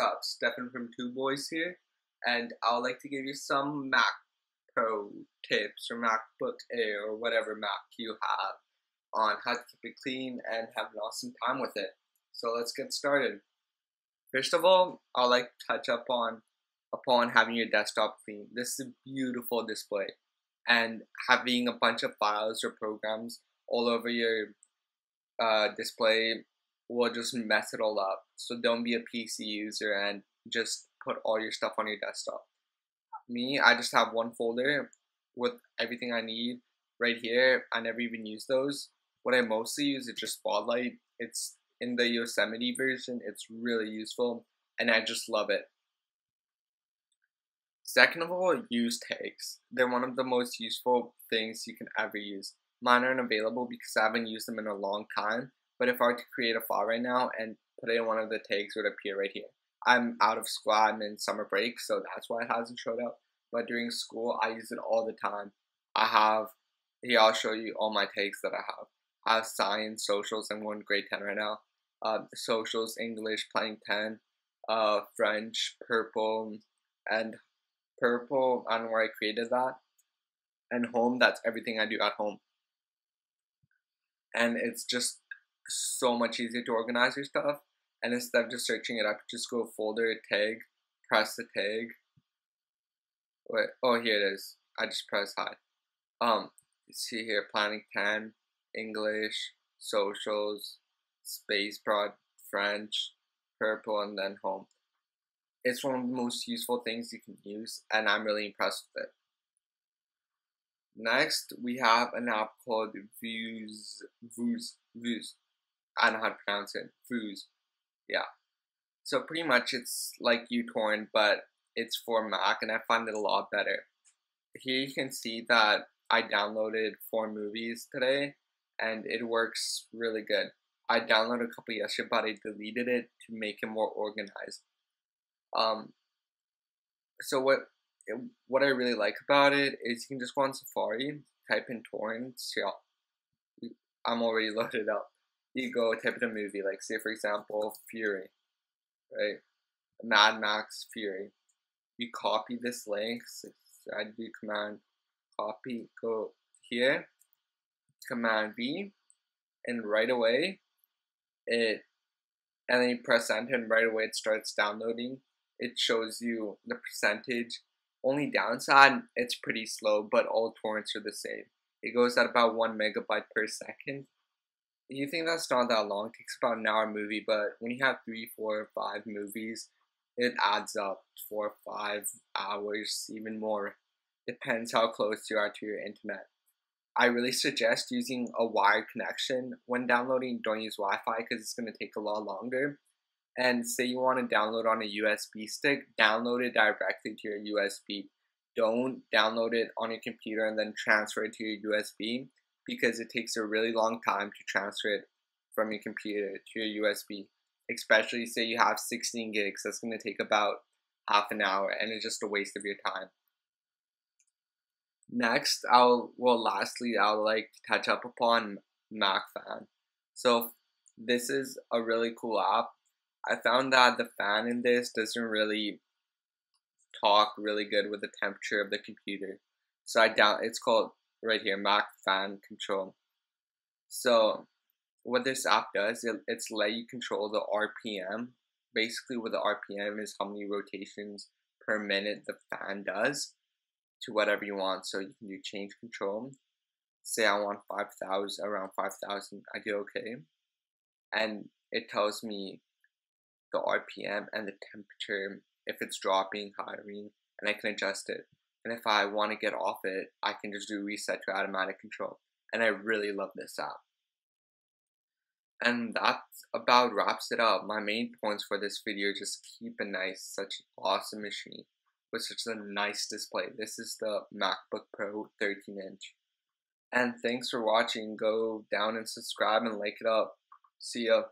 Up? Stefan from Tube Boyz here, and I would like to give you some Mac Pro tips or MacBook Air or whatever Mac you have on how to keep it clean and have an awesome time with it. So let's get started. First of all, I'd like to touch up on upon having your desktop clean. This is a beautiful display, and having a bunch of files or programs all over your uh, display will just mess it all up. So don't be a PC user and just put all your stuff on your desktop. Me, I just have one folder with everything I need right here. I never even use those. What I mostly use is just Spotlight. It's in the Yosemite version. It's really useful and I just love it. Second of all, use tags. They're one of the most useful things you can ever use. Mine aren't available because I haven't used them in a long time, but if I were to create a file right now and put it in one of the tags, would appear right here. I'm out of school, I'm in summer break, so that's why it hasn't showed up. But during school, I use it all the time. I have, here I'll show you all my tags that I have. I have science, socials, I'm going grade 10 right now. Uh, socials, English, planning 10, uh, French, purple, and purple, I don't know where I created that. And home, that's everything I do at home. And it's just so much easier to organize your stuff. And instead of just searching it up, just go folder, tag, press the tag. Wait, oh here it is. I just press hide. Um, see here, planning 10, English, socials, space prod, French, purple, and then home. It's one of the most useful things you can use, and I'm really impressed with it. Next, we have an app called Vuze, Vuze, Vuze. I don't know how to pronounce it. Vuze. Yeah. So pretty much it's like uTorrent, but it's for Mac, and I find it a lot better. Here you can see that I downloaded four movies today, and it works really good. I downloaded a couple yesterday, but I deleted it to make it more organized. Um, so what what I really like about it is you can just go on Safari, type in torrents. Yeah, I'm already loaded up you go type a movie, like say for example, Fury, right? Mad Max Fury. You copy this link, so I do command copy, go here, command V, and right away it, and then you press enter, and right away it starts downloading. It shows you the percentage. Only downside, it's pretty slow, but all torrents are the same. It goes at about one megabyte per second you think that's not that long. It takes about an hour movie, but when you have three, four, five movies, it adds up four, five hours, even more. Depends how close you are to your internet. I really suggest using a wired connection when downloading. Don't use Wi-Fi because it's going to take a lot longer. And say you want to download on a USB stick, download it directly to your USB. Don't download it on your computer and then transfer it to your USB because it takes a really long time to transfer it from your computer to your USB. Especially say you have 16 gigs, that's going to take about half an hour and it's just a waste of your time. Next, I'll, well, lastly, I'll like to touch up upon MacFan. So, this is a really cool app. I found that the fan in this doesn't really talk really good with the temperature of the computer. So I down it's called right here, Mac Fan Control. So what this app does, it, it's let you control the RPM. Basically, what the RPM is how many rotations per minute the fan does to whatever you want. So you can do change control. Say I want 5,000, around 5,000, I do okay. And it tells me the RPM and the temperature, if it's dropping, hiring, and I can adjust it. And if I want to get off it, I can just do reset to automatic control. And I really love this app. And that about wraps it up. My main points for this video just keep a nice, such awesome machine with such a nice display. This is the MacBook Pro 13 inch. And thanks for watching. Go down and subscribe and like it up. See ya.